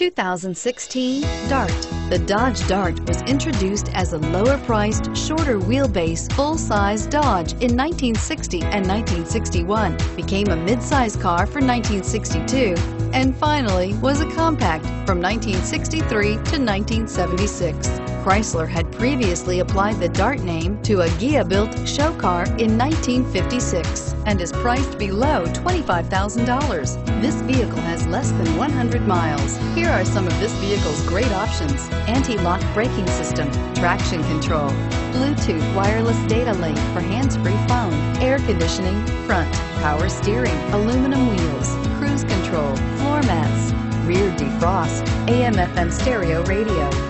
2016 Dart. The Dodge Dart was introduced as a lower-priced, shorter wheelbase, full-size Dodge in 1960 and 1961, became a mid-size car for 1962, and finally was a compact from 1963 to 1976. Chrysler had previously applied the Dart name to a Ghia-built show car in 1956 and is priced below $25,000. This vehicle has less than 100 miles. Here are some of this vehicle's great options. Anti-lock braking system, traction control, Bluetooth wireless data link for hands-free phone, air conditioning, front, power steering, aluminum wheels, cruise control, floor mats, rear defrost, AM FM stereo radio.